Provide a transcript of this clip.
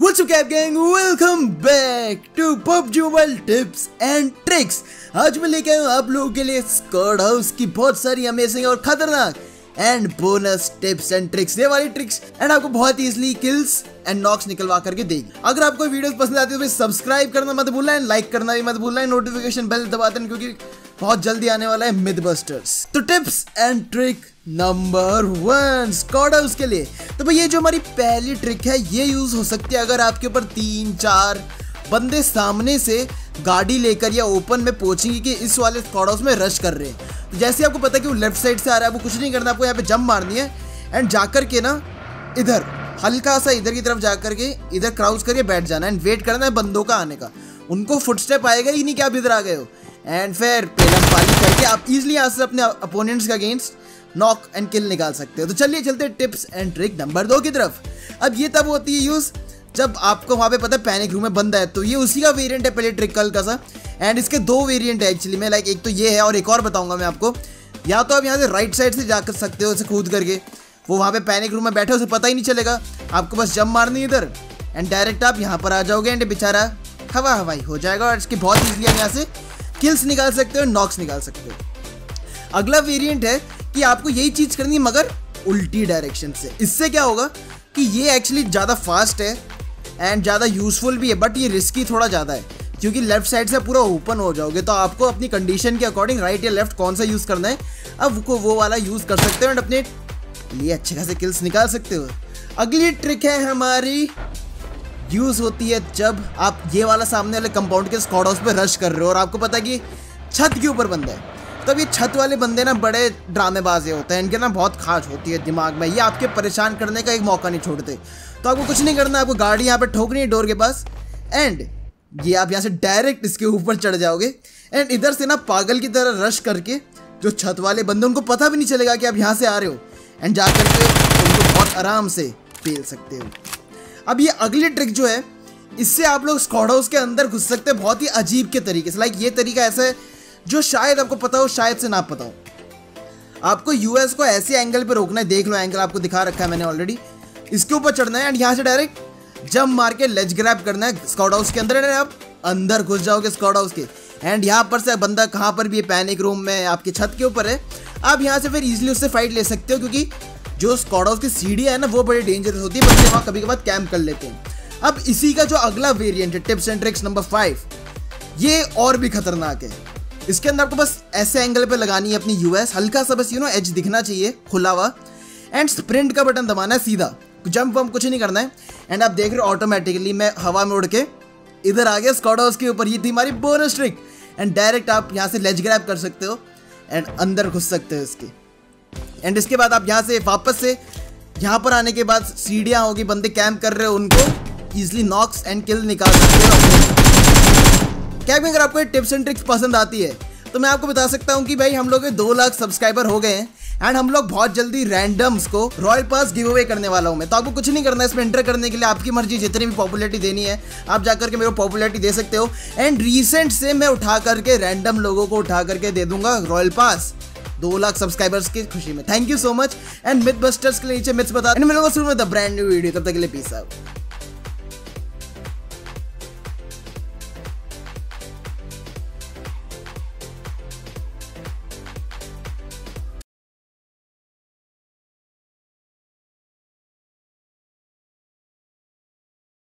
What's up, cap gang? Welcome back to PUBG Mobile Tips and Tricks. आज मैं लेके आया हूँ आप लोगों के लिए स्कॉड हाउस की बहुत सारी अमेजिंग और खतरनाक and bonus tips and tricks ये वाली ट्रिक्स एंड आपको बहुत इजीली किल्स एंड नॉक्स निकलवा करके देगी अगर आपको वीडियोस पसंद आती है तो सब्सक्राइब करना मत भूलना है लाइक करना भी मत भूलना नोटिफिकेशन बेल दबा देना क्योंकि बहुत जल्दी आने वाला है मिथ बस्टर्स तो tips and trick number one squad house के लिए। तो भाई ये जो हमारी पहली ट्रिक है, ये यूज़ हो सकती है अगर आपके ऊपर तीन, चार बंदे सामने से गाड़ी लेकर या ओपन में पहुँचेंगे कि इस वाले स्कॉड हाउस में रश कर रहे हैं। तो जैसे आपको पता है कि वो लेफ़्ट साइड से आ रहा है, वो कुछ नहीं करना, आपको यहाँ पे जंप मारनी है। एंड जाकर के ना, इधर, हल्का सा इधर की तरफ़ जाकर के इधर क्राउज करके बैठ जाना एंड वेट करना है बंदों का आने का। उनको फुटस्टेप आएगा ही नहीं कि आप इधर आ गए हो। एंड फिर पेलम पाली करके आप इजिली यहाँ से अपने अपोनेंट्स के अगेंस्ट नॉक एंड किल निकाल सकते हो। तो चलिए चलते टिप्स एंड ट्रिक नंबर दो की तरफ़। अब ये तब होती है यूज़ जब आपको वहाँ पे पता है पैनिक रूम में बंद है तो ये उसी का वेरिएंट है पहले ट्रिक कल का सा। एंड इसके दो वेरिएंट है एक्चुअली में लाइक एक तो ये है और एक और बताऊँगा मैं आपको। या तो आप यहाँ से राइट साइड से जा कर सकते हो, उसे कूद करके। वो वहाँ पे पैनिक रूम में बैठे, उसे पता ही नहीं चलेगा। आपको बस जम मारनी इधर। एंड डायरेक्ट आप यहाँ पर आ जाओगे एंड बेचारा हवा हवाई हो जाएगा और इसकी बहुत ईजिली आप यहाँ से किल्स निकाल सकते हो नॉक्स निकाल सकते हो। अगला वेरिएंट है कि आपको यही चीज़ करनी है, मगर उल्टी डायरेक्शन से। इससे क्या होगा कि ये एक्चुअली ज़्यादा फास्ट है एंड ज़्यादा यूजफुल भी है बट ये रिस्की थोड़ा ज़्यादा है। क्योंकि लेफ़्ट साइड से पूरा ओपन हो जाओगे तो आपको अपनी कंडीशन के अकॉर्डिंग राइट या लेफ़्ट कौन सा यूज़ करना है, अब को वो वाला यूज़ कर सकते हो एंड अपने लिए अच्छे खासे किल्स निकाल सकते हो। अगली ट्रिक है हमारी यूज़ होती है जब आप ये वाला सामने वाले कंपाउंड के स्कॉड हाउस पर रश कर रहे हो और आपको पता है कि छत के ऊपर बंदा है। तब ये छत वाले बंदे ना बड़े ड्रामेबाजे होते हैं, इनके ना बहुत खास होती है दिमाग में। ये आपके परेशान करने का एक मौका नहीं छोड़ते। तो आपको कुछ नहीं करना, आपको गाड़ी यहाँ पे ठोकनी है डोर के पास। एंड ये आप यहाँ से डायरेक्ट इसके ऊपर चढ़ जाओगे। एंड इधर से ना पागल की तरह रश करके जो छत वाले बंदे, उनको पता भी नहीं चलेगा कि आप यहाँ से आ रहे हो। एंड जा करके उनको बहुत आराम से पेल सकते हो। अब ये अगली ट्रिक जो है, इससे आप लोग स्कॉड हाउस के अंदर घुस सकते हैं बहुत ही अजीब के तरीके से। लाइक ये तरीका ऐसा है, जो शायद आपको पता हो, शायद से ना पता हो। आपको यूएस को ऐसे एंगल पे रोकना है, देख लो एंगल आपको दिखा रखा है मैंने ऑलरेडी इसके ऊपर चढ़ना है एंड यहाँ से डायरेक्ट जंप मार के लेज ग्रैप करना है स्कॉट हाउस के अंदर आप अंदर घुस जाओगे स्कॉट हाउस के। एंड यहाँ पर से बंदा कहाँ पर भी है पैनिक रूम में, आपकी छत के ऊपर है। आप यहाँ से फिर इजिली उससे फाइट ले सकते हो, क्योंकि जो स्कॉड हाउस की सीढ़ी है ना, वो बड़ी डेंजरस होती है, बच्चे वहाँ कभी कभार कैंप कर लेते हैं। अब इसी का जो अगला वेरिएंट है tips and tricks number five ये और भी खतरनाक है। इसके अंदर आपको बस ऐसे एंगल पे लगानी है अपनी यूएस हल्का सा बस यू नो एज दिखना चाहिए, खुला हुआ। एंड स्प्रिंट का बटन दबाना है सीधा जंप वंप कुछ नहीं करना है। एंड आप देख रहे हो ऑटोमेटिकली मैं हवा में उड़ के इधर आ गया स्कॉड हाउस के ऊपर, ये थी हमारी बोनस ट्रिक एंड डायरेक्ट आप यहाँ से लेज ग्रैप कर सकते हो एंड अंदर घुस सकते हो इसके। एंड इसके बाद आप यहाँ से वापस से, यहाँ पर आने के बाद सीढ़ियाँ होगी, बंदे कैम्प कर रहे हो उनको ईजिली नॉक्स एंड किल निकाल सकते हो क्या अगर आपको टिप्स एंड ट्रिक्स पसंद आती है तो मैं आपको बता सकता हूँ कि भाई हम लोग दो लाख सब्सक्राइबर हो गए हैं एंड हम लोग बहुत जल्दी रैंडम्स को रॉयल पास गिव अवे करने वाला हूँ मैं। तो आपको कुछ नहीं करना है, इसमें एंटर करने के लिए आपकी मर्ज़ी, जितनी भी पॉपुलरिटी देनी है, आप जाकर के मेरे को पॉपुलरिटी दे सकते हो। एंड रिसेंट से मैं उठा करके रैंडम लोगों को उठा करके दे दूँगा रॉयल पास दो लाख सब्सक्राइबर्स की खुशी में। Thank you so much and myth busters के नीचे मिथ्स बता ब्रांड न्यू वीडियो तब तक के लिए पीस आउट